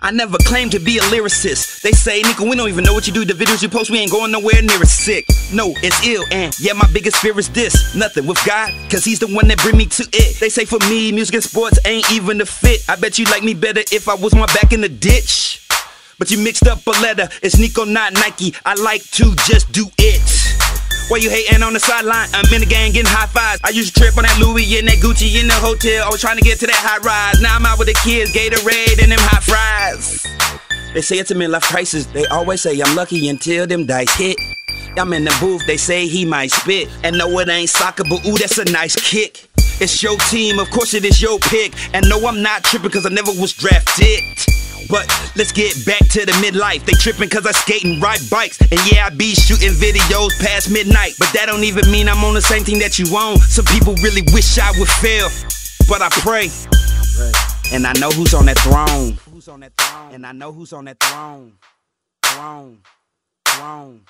I never claimed to be a lyricist. They say, nigga, we don't even know what you do. The videos you post, we ain't going nowhere near as sick. No, it's ill, and yeah, my biggest fear is this. Nothing with God, cause he's the one that bring me to it. They say for me, music and sports ain't even a fit. I bet you like me better if I was my back in the ditch. But you mixed up a letter, it's Neeko, not Nike. I like to just do it. Why you hating on the sideline? I'm in the gang getting high fives. I used to trip on that Louis and that Gucci in the hotel. I was trying to get to that high rise. Now I'm out with the kids, Gatorade and them hot fries. They say it's a midlife crisis. They always say I'm lucky until them dice hit. I'm in the booth, they say he might spit. And no, it ain't soccer, but ooh, that's a nice kick. It's your team, of course it is your pick. And no, I'm not tripping cause I never was drafted. But let's get back to the midlife. They tripping cause I skate and ride bikes. And yeah, I be shooting videos past midnight. But that don't even mean I'm on the same thing that you on. Some people really wish I would fail. But I pray. And I know who's on that throne. Who's on that throne? And I know who's on that throne. Throne. Throne.